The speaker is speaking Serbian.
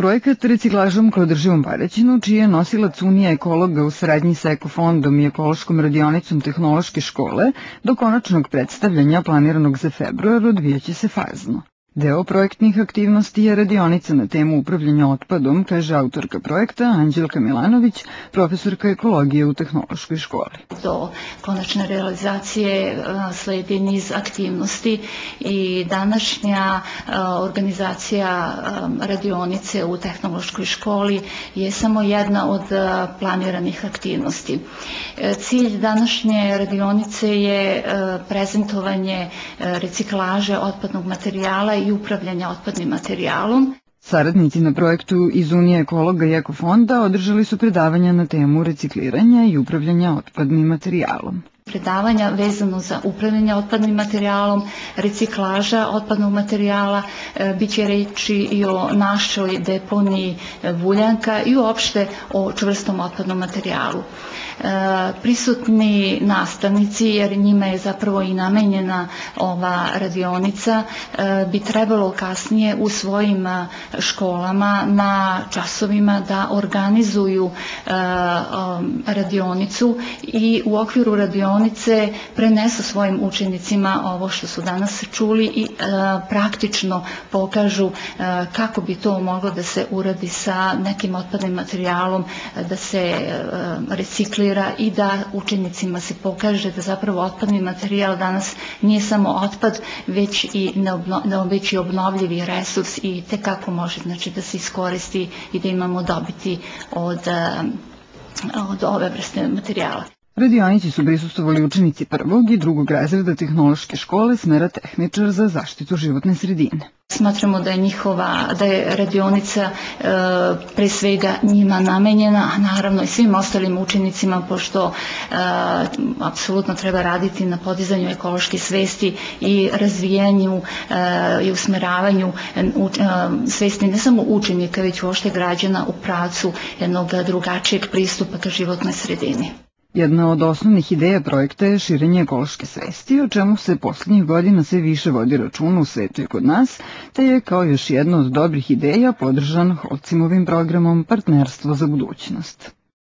Projekat reciklažom kao održivom Paraćinu, čiji je nosilac Unija ekologa u saradnji sa Ekofondom i ekološkom radionicom tehnološke škole, do konačnog predstavljanja planiranog za februar odvijaće se fazno. Deo projektnih aktivnosti je radionica na temu upravljanja otpadom, kaže autorka projekta Anđelka Milanović, profesorka ekologije u tehnološkoj školi. Do konačne realizacije sledi niz aktivnosti i današnja organizacija radionice u tehnološkoj školi je samo jedna od planiranih aktivnosti. E, cilj današnje radionice je prezentovanje reciklaže otpadnog materijala i upravljanja otpadnim materijalom. Saradnici na projektu iz Unije ekologa i ekofonda održali su predavanja na temu recikliranja i upravljanja otpadnim materijalom predavanja vezano za upravljanje otpadnim materijalom, reciklaža otpadnog materijala, e, bit će reći i o našoj deponiji Vuljanka i uopšte o čvrstom otpadnom materijalu. E, prisutni nastavnici, jer njima je zapravo i namenjena ova radionica, e, bi trebalo kasnije u svojim školama na časovima da organizuju radionicu i u okviru radionice radionice prenesu svojim učenicima ovo što su danas čuli i e, praktično pokažu e, kako bi to moglo da se uradi sa nekim otpadnim materijalom, da se e, reciklira i da učenicima se pokaže da zapravo otpadni materijal danas nije samo otpad, već i, neobno, već i obnovljivi resurs i te kako može znači, da se iskoristi i da imamo dobiti od, od ove vrste materijala. Radionici su prisustovali učenici prvog i drugog razreda tehnološke škole smera tehničar za zaštitu životne sredine. Smatramo da je njihova, da je radionica e, pre svega njima namenjena, a naravno i svim ostalim učenicima, pošto e, apsolutno treba raditi na podizanju ekološke svesti i razvijanju e, i usmeravanju e, svesti ne samo učenika, već uošte građana u pracu jednog drugačijeg pristupa ka životnoj sredini. Jedna od osnovnih ideja projekta je širenje ekološke svesti, o čemu se poslednjih godina sve više vodi računa u svetu i kod nas, te je kao još jedna od dobrih ideja podržan Holcimovim programom Partnerstvo za budućnost.